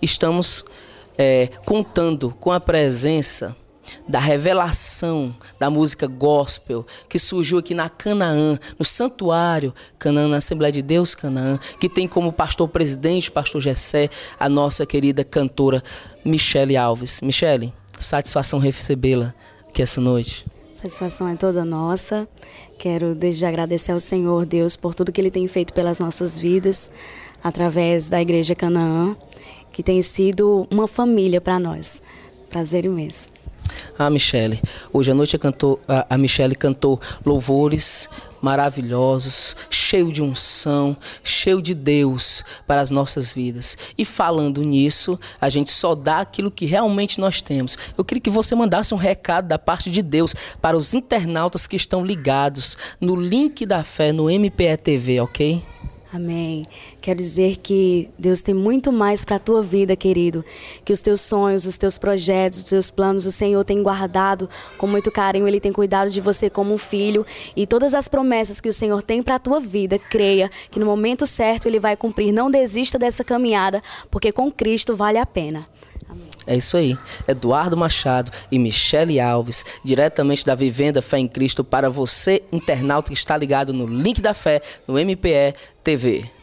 estamos é, contando com a presença da revelação da música gospel que surgiu aqui na Canaã, no santuário Canaã, na Assembleia de Deus Canaã, que tem como pastor presidente, pastor Gessé, a nossa querida cantora Michele Alves. Michele, satisfação recebê-la aqui essa noite. Satisfação é toda nossa. Quero desde agradecer ao Senhor Deus por tudo que Ele tem feito pelas nossas vidas, através da Igreja Canaã, que tem sido uma família para nós. Prazer imenso. Ah, Michele, hoje à noite a, a Michele cantou louvores maravilhosos, cheio de unção, cheio de Deus para as nossas vidas. E falando nisso, a gente só dá aquilo que realmente nós temos. Eu queria que você mandasse um recado da parte de Deus para os internautas que estão ligados no link da fé no MPE TV, ok? Amém. Quero dizer que Deus tem muito mais para a tua vida, querido. Que os teus sonhos, os teus projetos, os teus planos, o Senhor tem guardado com muito carinho. Ele tem cuidado de você como um filho. E todas as promessas que o Senhor tem para a tua vida, creia que no momento certo Ele vai cumprir. Não desista dessa caminhada, porque com Cristo vale a pena. É isso aí. Eduardo Machado e Michele Alves, diretamente da Vivenda Fé em Cristo, para você, internauta que está ligado no link da fé, no MPE TV.